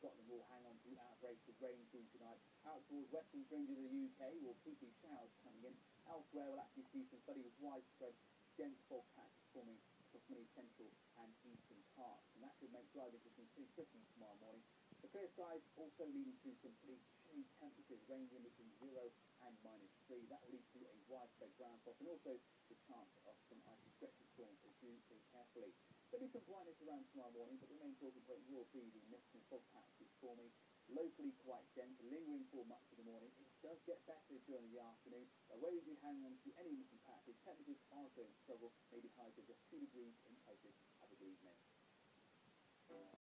Scotland will hang on to outbreaks of rain through tonight. Out towards western fringes of the UK, we'll keep these showers coming in. Elsewhere, we'll actually see some fairly widespread dense fog patches forming across many central and eastern parts. And that could make driving conditions pretty tricky tomorrow morning. The clear skies also leading to some pretty chilly temperatures ranging between 0 and minus 3. That will lead to a widespread ground frost and also the chance of some stretching storms, so do think carefully. There'll be some brightness around tomorrow morning, but the main talking point will be the mist and fog forming locally quite dense, lingering for much of the morning. It does get better during the afternoon. Away we hang on to any missing patches. Temperatures are going to struggle, maybe high to just 2 degrees in places.